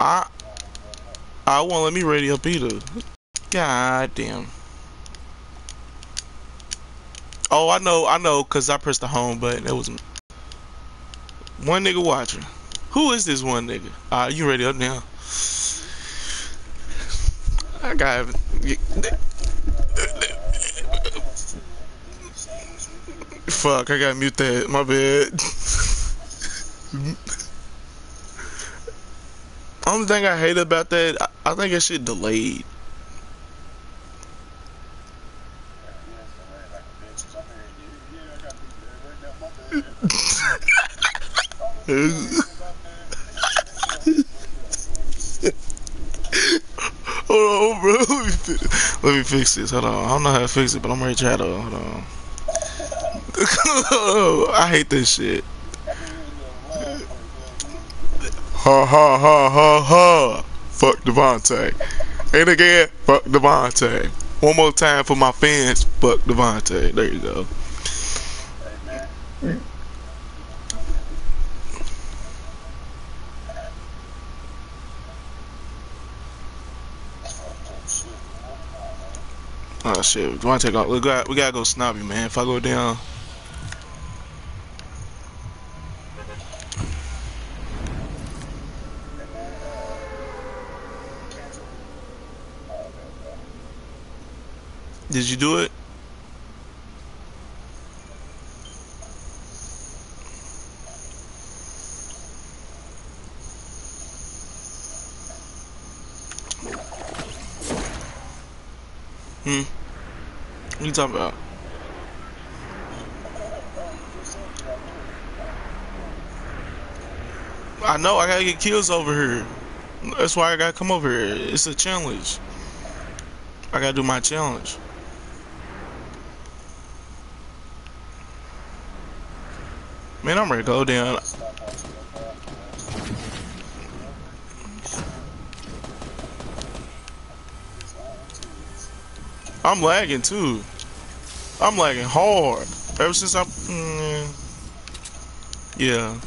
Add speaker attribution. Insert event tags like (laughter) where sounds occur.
Speaker 1: I I won't let me ready up either. God damn. Oh, I know, I know, cause I pressed the home button. It was one nigga watching. Who is this one nigga? Uh, you ready up now? I got. Fuck, I gotta mute that. My bad. (laughs) Only thing I hate about that, I, I think that shit delayed. (laughs) Hold on, bro. (laughs) Let me, fix, let me fix this. Hold on. I don't know how to fix it, but I'm ready to try to. Hold on. (laughs) I hate this shit. Ha ha ha ha ha. Fuck Devontae. And again, fuck Devontae. One more time for my fans, fuck Devontae. There you go. Oh shit, off. We got we gotta go snobby, man. If I go down. Did you do it? Hmm. What you talking about? I know I gotta get kills over here. That's why I gotta come over here. It's a challenge. I gotta do my challenge. Man, I'm ready to go down. I'm lagging too. I'm lagging hard. Ever since I, mm, yeah.